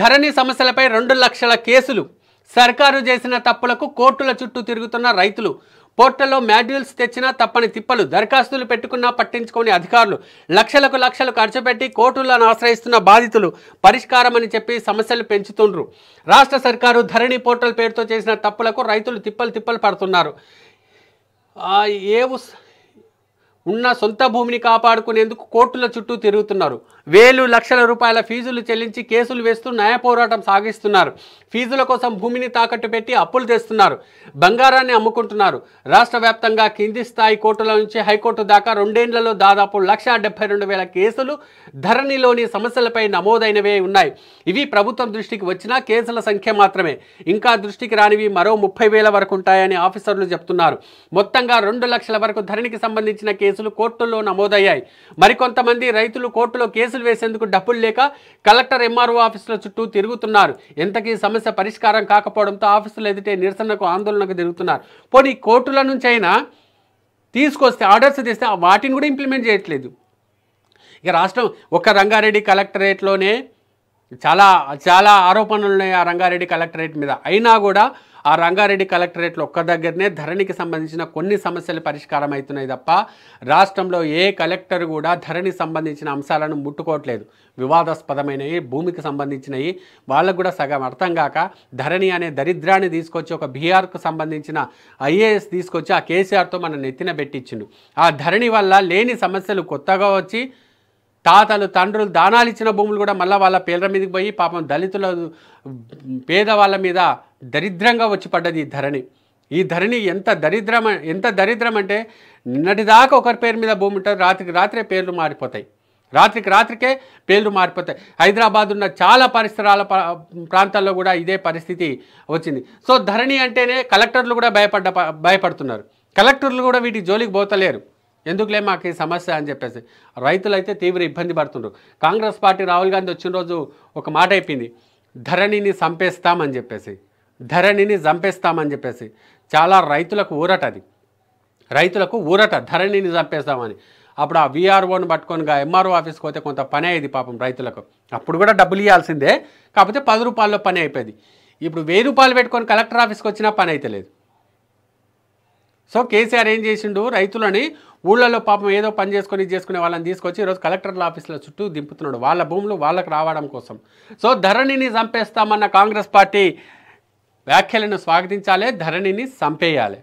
ధరణి సమస్యలపై రెండు లక్షల కేసులు. సర్కారు చేసిన తప్పులకు కోర్టుల చుట్టూ తిరుగుతున్న రైతులు. పోర్టల్లో మాడ్యూల్స్ తెచ్చినా తప్పని తిప్పలు దరఖాస్తులు పెట్టుకున్నా పట్టించుకోని అధికారులు. లక్షలకు లక్షలు ఖర్చు పెట్టి కోర్టులను ఆశ్రయిస్తున్న బాధితులు పరిష్కారమని చెప్పి సమస్యలు పెంచుతుండ్రు. రాష్ట్ర సర్కారు ధరణి పోర్టల్ పేరుతో చేసిన తప్పులకు రైతులు తిప్పలు తిప్పలు పడుతున్నారు. ఏవు ఉన్న సొంత భూమిని కాపాడుకునేందుకు కోర్టుల చుట్టూ తిరుగుతున్నారు. వేలు లక్షల రూపాయల ఫీజులు చెల్లించి కేసులు వేస్తూ న్యాయ పోరాటం సాగిస్తున్నారు. ఫీజుల కోసం భూమిని తాకట్టు పెట్టి అప్పులు తెస్తున్నారు. బంగారాన్ని అమ్ముకుంటున్నారు. రాష్ట్ర వ్యాప్తంగా కింది స్థాయి కోర్టుల నుంచి హైకోర్టు దాకా రెండేళ్ళలో దాదాపు లక్ష డెబ్బై రెండు వేల కేసులు ధరణిలోని సమస్యలపై నమోదైనవే ఉన్నాయి. ఇవి ప్రభుత్వం దృష్టికి వచ్చిన కేసుల సంఖ్య మాత్రమే. ఇంకా దృష్టికి రానివి మరో ముప్పై వేల వరకు ఉంటాయని ఆఫీసర్లు చెప్తున్నారు. మొత్తంగా రెండు లక్షల వరకు ధరణికి సంబంధించిన కేసు కేసులు కోర్టుల్లో నమోదయ్యాయి. మరికొంతమంది రైతులు కోర్టులో కేసులు వేసేందుకు డబ్బులు లేక కలెక్టర్ ఎంఆర్ఓ ఆఫీసుల చుట్టూ తిరుగుతున్నారు. ఎంతకీ సమస్య పరిష్కారం కాకపోవడంతో ఆఫీసులు ఎదుటే నిరసనకు ఆందోళనకు తిరుగుతున్నారు పోనీ కోర్టుల నుంచి అయినా తీసుకొస్తే ఆర్డర్స్ తీస్తే వాటిని కూడా ఇంప్లిమెంట్ చేయట్లేదు. ఇక రాష్ట్రం ఒక్క రంగారెడ్డి కలెక్టరేట్లోనే చాలా చాలా ఆరోపణలు ఉన్నాయి ఆ రంగారెడ్డి కలెక్టరేట్ మీద. అయినా కూడా ఆ రంగారెడ్డి కలెక్టరేట్లో ఒక్క దగ్గరనే ధరణికి సంబంధించిన కొన్ని సమస్యలు పరిష్కారం అవుతున్నాయి తప్ప రాష్ట్రంలో ఏ కలెక్టర్ కూడా ధరణి సంబంధించిన అంశాలను ముట్టుకోవట్లేదు. వివాదాస్పదమైనవి భూమికి సంబంధించినవి. వాళ్ళకు కూడా సగం అర్థం కాక ధరణి అనే దరిద్రాన్ని తీసుకొచ్చి ఒక బీఆర్కు సంబంధించిన ఐఏఎస్ తీసుకొచ్చి ఆ కేసీఆర్తో మన నెత్తిన పెట్టించిండు. ఆ ధరణి వల్ల లేని సమస్యలు కొత్తగా వచ్చి తాతలు తండ్రులు దానాలు ఇచ్చిన భూములు కూడా మళ్ళీ వాళ్ళ పేర్ల మీదకి పోయి పాపం దళితుల పేదవాళ్ళ మీద దరిద్రంగా వచ్చి పడ్డది ఈ ధరణి. ఈ ధరణి ఎంత దరిద్రం ఎంత దరిద్రం అంటే నిన్నటిదాకా ఒకరి పేరు మీద భూమి ఉంటుంది రాత్రికి రాత్రే పేర్లు మారిపోతాయి. రాత్రికి రాత్రికే పేర్లు మారిపోతాయి. హైదరాబాద్ ఉన్న చాలా పరిసరాల ప్రాంతాల్లో కూడా ఇదే పరిస్థితి వచ్చింది. సో ధరణి అంటేనే కలెక్టర్లు కూడా భయపడ్డ భయపడుతున్నారు. కలెక్టర్లు కూడా వీటి జోలికి పోతలేరు. ఎందుకులే మాకు ఈ సమస్య అని చెప్పేసి. రైతులైతే తీవ్ర ఇబ్బంది పడుతుండ్రు. కాంగ్రెస్ పార్టీ రాహుల్ గాంధీ వచ్చిన రోజు ఒక మాట అయిపోయింది. ధరణిని చంపేస్తామని చెప్పేసి. ధరణిని చంపేస్తామని చెప్పేసి. చాలా రైతులకు ఊరట అది. రైతులకు ఊరట ధరణిని చంపేస్తామని. అప్పుడు ఆ వీఆర్ఓని పట్టుకొని ఎంఆర్ఓ ఆఫీస్కి పోతే కొంత పని అయ్యేది పాపం రైతులకు. అప్పుడు కూడా డబ్బులు ఇవ్వాల్సిందే. కాకపోతే పది రూపాయల్లో పని అయిపోయేది. ఇప్పుడు వెయ్యి రూపాయలు పెట్టుకొని కలెక్టర్ ఆఫీస్కి వచ్చినా పని అయితే లేదు. సో కేసీఆర్ ఏం చేసిండు? రైతులని ఊళ్ళలో పాపం ఏదో పని చేసుకొని ఇది చేసుకునే వాళ్ళని తీసుకొచ్చి ఈరోజు కలెక్టర్ల ఆఫీసుల చుట్టూ దింపుతున్నాడు. వాళ్ళ భూములు వాళ్ళకి రావడం కోసం. సో ధరణిని చంపేస్తామన్న కాంగ్రెస్ పార్టీ వ్యాఖ్యలను స్వాగతించాలి ధరణిని చంపేయాలి.